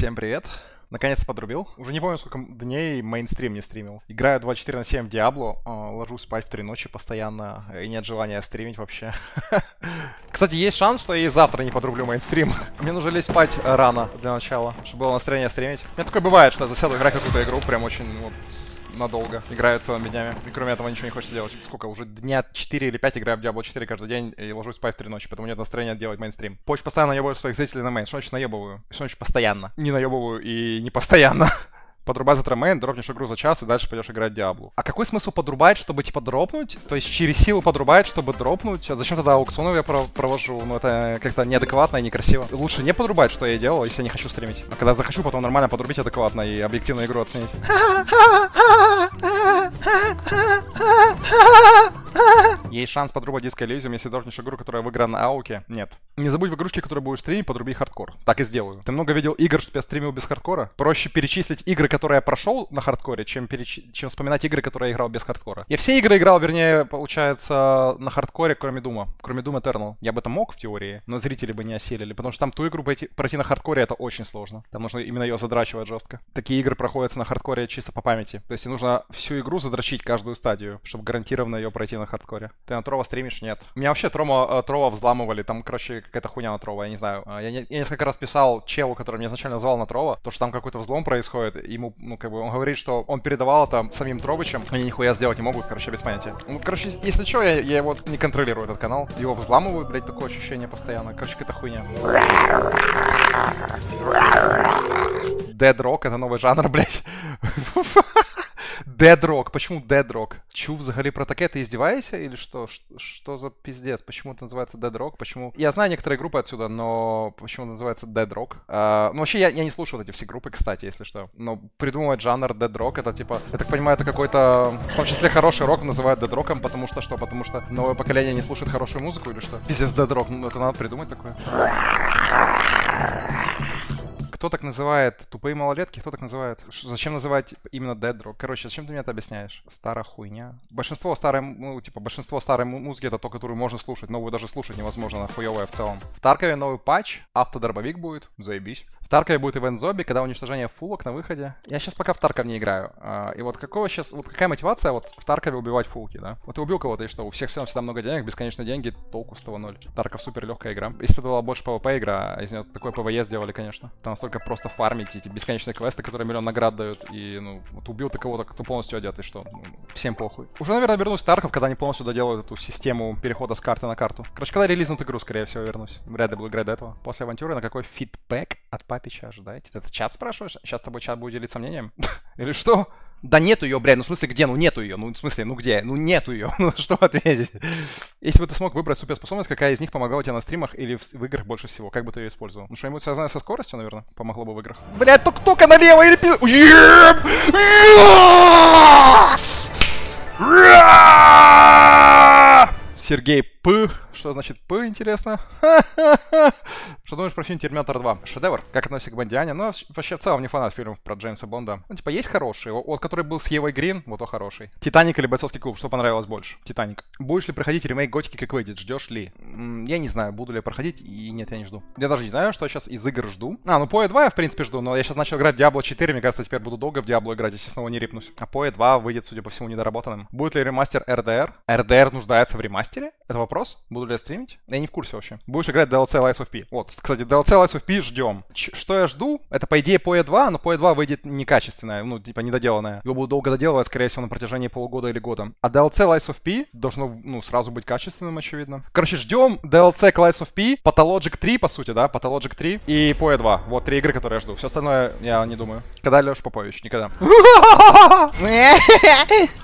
Всем привет. Наконец-то подрубил. Уже не помню, сколько дней мейнстрим не стримил. Играю 24 на 7 в Диабло, ложусь спать в 3 ночи постоянно, и нет желания стримить вообще. Кстати, есть шанс, что я и завтра не подрублю мейнстрим. Мне нужно лезть спать рано для начала, чтобы было настроение стримить. У меня такое бывает, что я засяду играть какую-то игру, прям очень вот надолго. Играю целыми днями. И кроме этого ничего не хочется делать. Сколько? Уже дня 4 или 5 играю в Diablo 4 каждый день и ложусь спать в 3 ночи, потому нет настроения делать мейнстрим. Почь постоянно наебываю своих зрителей на мейн. Что значит наебываю? Что значит постоянно? Не наебываю и не постоянно. подрубай за main, дропнешь игру за час и дальше пойдешь играть Диаблу. А какой смысл подрубать, чтобы типа дропнуть? То есть через силу подрубать, чтобы дропнуть? А зачем тогда аукционов я провожу? Ну это как-то неадекватно и некрасиво. Лучше не подрубать, что я и делал, если я не хочу стримить. А когда захочу, потом нормально подрубить адекватно и объективно игру оценить. 啊啊啊啊啊啊啊啊啊啊啊啊啊啊啊啊啊啊 Есть шанс подрубать Disco Elysium, если дропнешь игру, которая выиграна на ауке? Нет. Не забудь в игрушке, которые будешь стримить, подруби хардкор. Так и сделаю. Ты много видел игр, что я стримил без хардкора? Проще перечислить игры, которые я прошел на хардкоре, чем, переч... чем вспоминать игры, которые я играл без хардкора. Я все игры играл, вернее, получается, на хардкоре, кроме Дума. Кроме Doom Eternal. Я бы это мог в теории, но зрители бы не осилили, потому что там ту игру пройти, пройти на хардкоре это очень сложно. Там нужно именно ее задрачивать жестко. Такие игры проходятся на хардкоре чисто по памяти. То есть нужно всю игру задрочить каждую стадию, чтобы гарантированно ее пройти на хардкоре. Ты на Трова стримишь? Нет. Меня вообще Трома, э, Трова взламывали, там, короче, какая-то хуйня на Трова, я не знаю. А, я, я несколько раз писал челу, который меня изначально назвал на Трова, то, что там какой-то взлом происходит, ему, ну, как бы, он говорит, что он передавал это самим Тровичам, они нихуя сделать не могут, короче, без понятия. Ну, короче, если что, я, я его не контролирую, этот канал. Его взламывают, блядь, такое ощущение постоянно. Короче, какая-то хуйня. Dead Rock — это новый жанр, блядь. Dead Rock. Почему Dead Rock? Чу взагалі про таке? Ты издеваешься или что? Что за пиздец? Почему это называется Dead Rock? Почему? Я знаю некоторые группы отсюда, но почему это называется Dead Rock? А, ну, вообще, я, я не слушаю вот эти все группы, кстати, если что. Но придумывать жанр Dead Rock, это типа, я так понимаю, это какой-то, в том числе, хороший рок называют Dead Rock'ом, потому что что? Потому что новое поколение не слушает хорошую музыку или что? Пиздец, Dead Rock, ну это надо придумать такое. Кто так называет тупые малолетки? Кто так называет? Зачем называть именно Dead Rock? Короче, зачем ты мне это объясняешь? Старая хуйня. Большинство старой, ну, типа, большинство старой музыки это то, которую можно слушать. Новую даже слушать невозможно, она хуевая в целом. В Таркове новый патч, автодробовик будет, заебись. Таркове будет ивент зомби, когда уничтожение фулок на выходе. Я сейчас пока в Тарков не играю. А, и вот какого сейчас, вот какая мотивация вот в Таркове убивать фулки, да? Вот ты убил кого-то и что? У всех всегда, всегда много денег, бесконечно деньги, толку с того ноль. Тарков супер легкая игра. Если бы была больше PvP игра, а из нее такое PvE сделали, конечно. Там настолько просто фармить эти бесконечные квесты, которые миллион наград дают. И, ну, вот убил ты кого-то, кто полностью одет, и что? Ну, всем похуй. Уже, наверное, вернусь в Тарков, когда они полностью доделают эту систему перехода с карты на карту. Короче, когда релизнут игру, скорее всего, вернусь. Вряд ли буду играть до этого. После авантюры на какой фидбэк от папича ожидаете? Это чат спрашиваешь? Сейчас с тобой чат будет делиться мнением? Или что? Да нету ее, блядь, ну в смысле где? Ну нету ее, ну в смысле, ну где? Ну нету ее, ну что ответить? Если бы ты смог выбрать суперспособность, какая из них помогала тебе на стримах или в, в играх больше всего, как бы ты ее использовал? Ну что-нибудь связанное со скоростью, наверное, помогло бы в играх. Блядь, только-только налево или пиз... Сергей П. Что значит П, интересно? Что думаешь про фильм «Терминатор 2»? Шедевр? Как относишься к Бондиане? Ну, вообще, в целом не фанат фильмов про Джеймса Бонда. Ну, типа, есть хорошие. Вот, который был с Евой Грин, вот то хороший. «Титаник» или «Бойцовский клуб»? Что понравилось больше? «Титаник». Будешь ли проходить ремейк «Готики» как выйдет? Ждешь ли? Я не знаю, буду ли я проходить, и нет, я не жду. Я даже не знаю, что я сейчас из игр жду. А, ну, PoE 2 я, в принципе, жду, но я сейчас начал играть Diablo 4, мне кажется, теперь буду долго в Diablo играть, если снова не рипнусь. А PoE 2 выйдет, судя по всему, недоработанным. Будет ли ремастер RDR? RDR нуждается в ремастере? Это вопрос? Буду я стримить? Я не в курсе вообще. Будешь играть DLC Lies of P. Вот, кстати, DLC Lies of P ждем. Ч- что я жду? Это, по идее, PoE 2, но PoE 2 выйдет некачественная, ну, типа, недоделанная. Его будут долго доделывать, скорее всего, на протяжении полугода или года. А DLC Lies of P должно, ну, сразу быть качественным, очевидно. Короче, ждем DLC Lies of P, Pathologic 3, по сути, да, Pathologic 3 и PoE 2. Вот три игры, которые я жду. Все остальное я не думаю. Когда Леш Попович? Никогда.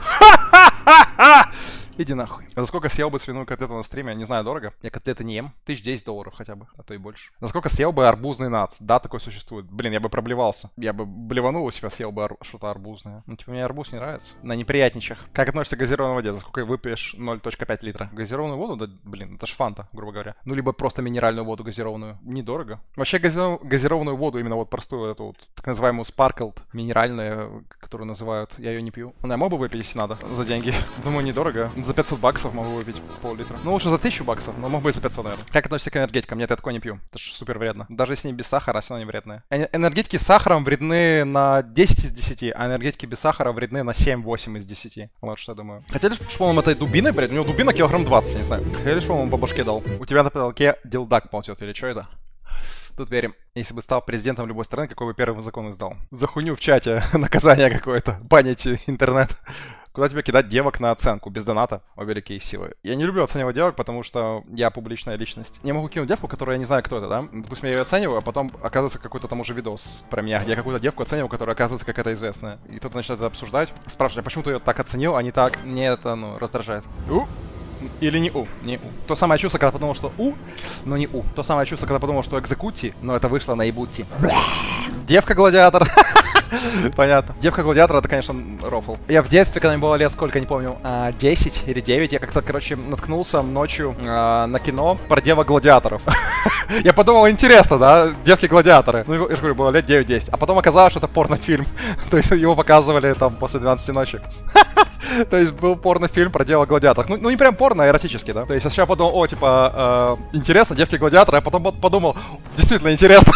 Иди нахуй. За сколько съел бы свиную котлету на стриме? Не знаю, дорого. Я котлеты не ем. Тысяч десять долларов хотя бы, а то и больше. За сколько съел бы арбузный нац? Да, такой существует. Блин, я бы проблевался. Я бы блеванул у себя, съел бы ар- что-то арбузное. Ну, типа, мне арбуз не нравится. На неприятничах. Как относишься к газированной воде? За сколько выпьешь 0.5 литра? Газированную воду? Да, блин, это ж фанта, грубо говоря. Ну, либо просто минеральную воду газированную. Недорого. Вообще, гази- газированную воду, именно вот простую, эту вот, так называемую sparkled, минеральную, которую называют, я ее не пью. Ну, я мог бы выпить, если надо, за деньги. Думаю, недорого. За 500 баксов могу выпить пол-литра. Ну, лучше за 1000 баксов, но мог бы и за 500, наверное. Как относишься к энергетикам? Нет, я такое не пью. Это же супер вредно. Даже если не без сахара, все равно не вредные. Энергетики с сахаром вредны на 10 из 10, а энергетики без сахара вредны на 7-8 из 10. Вот что я думаю. Хотели, он этой дубиной, блядь? У него дубина килограмм 20, не знаю. Хотели, он по башке дал? У тебя на потолке дилдак ползет или что это? Тут верим. Если бы стал президентом любой страны, какой бы первый закон издал? За хуйню в чате наказание какое-то. Банить интернет. Куда тебе кидать девок на оценку без доната? О, великие силы. Я не люблю оценивать девок, потому что я публичная личность. Я могу кинуть девку, которую я не знаю, кто это, да? Допустим, я ее оцениваю, а потом оказывается какой-то там уже видос про меня, я какую-то девку оцениваю, которая оказывается какая-то известная. И кто-то начинает это обсуждать, спрашивать, а почему ты ее так оценил, а не так? Мне это, ну, раздражает. У, или не У, не У. То самое чувство, когда подумал, что У, но не У. То самое чувство, когда подумал, что экзекути, но это вышло на ебути. Девка-гладиатор. Понятно. Девка-гладиатор, это, конечно, рофл. Я в детстве, когда мне было лет, сколько, не помню, 10 а, или 9, я как-то, короче, наткнулся ночью а, на кино про девок-гладиаторов. я подумал, интересно, да, девки-гладиаторы. Ну, я же говорю, было лет 9-10. А потом оказалось, что это порнофильм. То есть его показывали там после 12 ночи. То есть был порнофильм про дело гладиаторов. Ну, ну не прям порно, а эротический, да? То есть я сначала подумал, о, типа, э, интересно, девки-гладиаторы, а потом подумал, действительно интересно.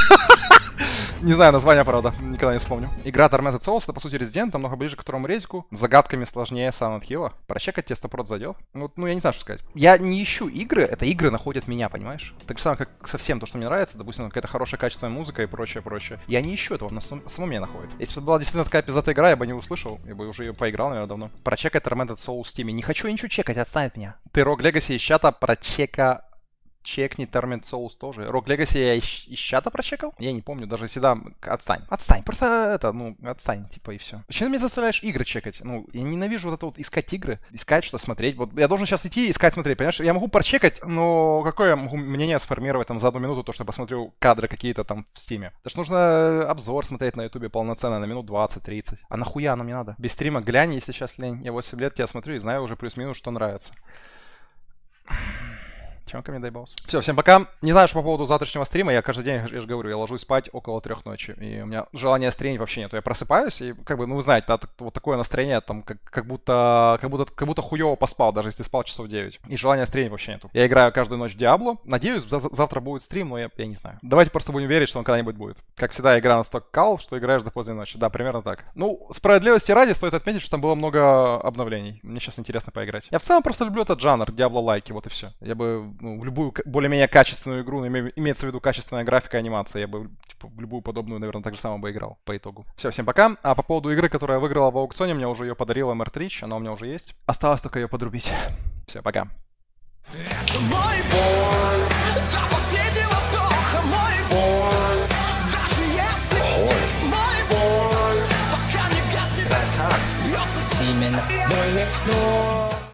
Не знаю название, правда, никогда не вспомню. Игра Tormented Souls, это, по сути, Resident, намного ближе к второму резику. Загадками сложнее Silent Hill. Прочекать тебе 100% зайдет. Ну, ну, я не знаю, что сказать. Я не ищу игры, это игры находят меня, понимаешь? Так же самое, как совсем то, что мне нравится, допустим, какая-то хорошая качественная музыка и прочее, прочее. Я не ищу этого, она сам, само меня находит. Если бы была действительно такая пиздатая игра, я бы не услышал, я бы уже ее поиграл, наверное, давно. Прочекать Tormented Souls в Steam. Не хочу ничего чекать, отстанет меня. Ты Rogue Legacy из чата прочека Чекни Torment Souls тоже. Rogue Legacy я из, из чата прочекал? Я не помню, даже если да, отстань. Отстань, просто это, ну, отстань, типа, и все. Почему ты меня заставляешь игры чекать? Ну, я ненавижу вот это вот искать игры, искать что смотреть. Вот я должен сейчас идти искать, смотреть, понимаешь? Я могу прочекать, но какое я могу мнение сформировать там за одну минуту, то, что я посмотрю кадры какие-то там в стиме. Это ж нужно обзор смотреть на ютубе полноценно на минут 20-30. А нахуя оно мне надо? Без стрима глянь, если сейчас лень. Я 8 лет тебя смотрю и знаю уже плюс-минус, что нравится. Чем ко мне босс. Все, всем пока. Не знаю, что по поводу завтрашнего стрима. Я каждый день, я же говорю, я ложусь спать около трех ночи. И у меня желания стримить вообще нет. Я просыпаюсь, и как бы, ну вы знаете, да, вот такое настроение, там, как, как будто, как будто, как будто хуево поспал, даже если спал часов 9. И желания стримить вообще нету. Я играю каждую ночь в Диабло. Надеюсь, за завтра будет стрим, но я, я не знаю. Давайте просто будем верить, что он когда-нибудь будет. Как всегда, игра на сток кал, что играешь до поздней ночи. Да, примерно так. Ну, справедливости ради стоит отметить, что там было много обновлений. Мне сейчас интересно поиграть. Я в целом просто люблю этот жанр, Диабло-лайки, вот и все. Я бы ну, в любую более-менее качественную игру, имеется в виду качественная графика и анимация, я бы типа, в любую подобную, наверное, так же самое бы играл по итогу. Все, всем пока. А по поводу игры, которая выиграла в аукционе, мне уже ее подарила Мэрт Рич, она у меня уже есть. Осталось только ее подрубить. Все, пока. Это мой боль, до последнего вдоха мой боль, даже если боль. мой боль, пока не гаснет, бьется семя, мой